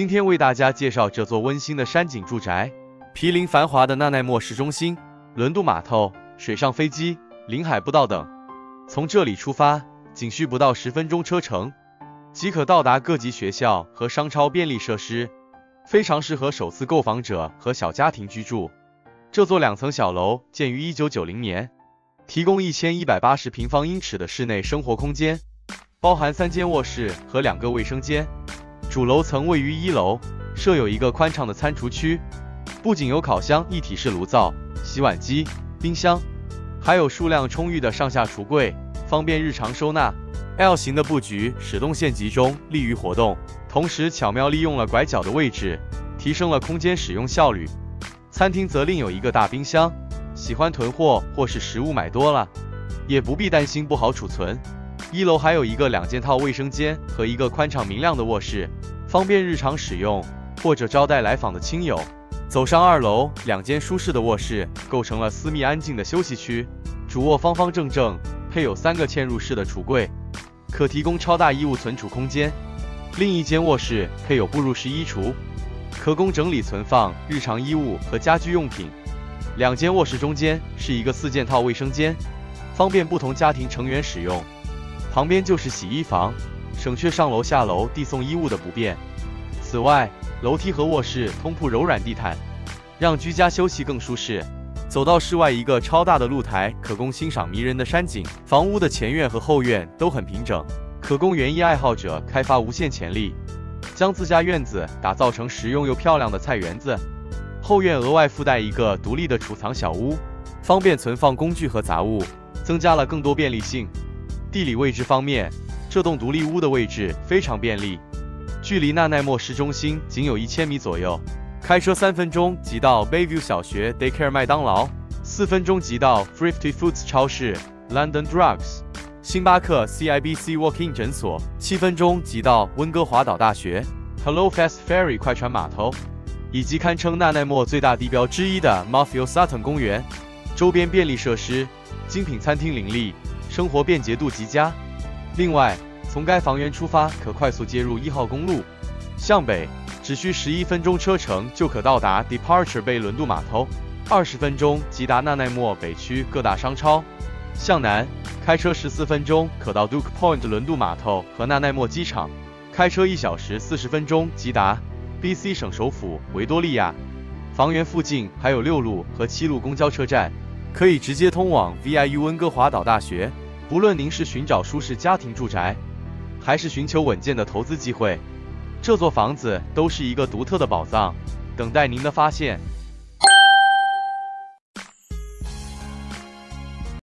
今天为大家介绍这座温馨的山景住宅，毗邻繁华的纳奈莫市中心、轮渡码头、水上飞机、临海步道等。从这里出发，仅需不到十分钟车程，即可到达各级学校和商超便利设施，非常适合首次购房者和小家庭居住。这座两层小楼建于一九九零年，提供一千一百八十平方英尺的室内生活空间，包含三间卧室和两个卫生间。主楼层位于一楼，设有一个宽敞的餐厨区，不仅有烤箱、一体式炉灶、洗碗机、冰箱，还有数量充裕的上下橱柜，方便日常收纳。L 型的布局使动线集中，利于活动，同时巧妙利用了拐角的位置，提升了空间使用效率。餐厅则另有一个大冰箱，喜欢囤货或是食物买多了，也不必担心不好储存。一楼还有一个两件套卫生间和一个宽敞明亮的卧室，方便日常使用或者招待来访的亲友。走上二楼，两间舒适的卧室构成了私密安静的休息区，主卧方方正正，配有三个嵌入式的橱柜，可提供超大衣物存储空间。另一间卧室配有步入式衣橱。可供整理存放日常衣物和家居用品。两间卧室中间是一个四件套卫生间，方便不同家庭成员使用。旁边就是洗衣房，省却上楼下楼递送衣物的不便。此外，楼梯和卧室通铺柔软地毯，让居家休息更舒适。走到室外，一个超大的露台可供欣赏迷人的山景。房屋的前院和后院都很平整，可供园艺爱好者开发无限潜力。将自家院子打造成实用又漂亮的菜园子，后院额外附带一个独立的储藏小屋，方便存放工具和杂物，增加了更多便利性。地理位置方面，这栋独立屋的位置非常便利，距离纳奈莫市中心仅有一千米左右，开车三分钟即到 Bayview 小学、Daycare、麦当劳，四分钟即到 Thrifty Foods 超市、London Drugs。星巴克 CIBC Walking 诊所，七分钟即到温哥华岛大学。；Hello Fast Ferry 快船码头，以及堪称纳奈莫最大地标之一的 Matthew Sutton 公园。周边便利设施、精品餐厅林立，生活便捷度极佳。另外，从该房源出发，可快速接入一号公路，向北只需十一分钟车程就可到达 Departure Bay 轮渡码头，二十分钟即达纳奈莫北区各大商超。向南。开车十四分钟可到 Duke Point 轮渡码头和纳奈莫机场，开车一小时四十分钟即达 BC 省首府维多利亚。房源附近还有六路和七路公交车站，可以直接通往 VIU 温哥华岛大学。无论您是寻找舒适家庭住宅，还是寻求稳健的投资机会，这座房子都是一个独特的宝藏，等待您的发现。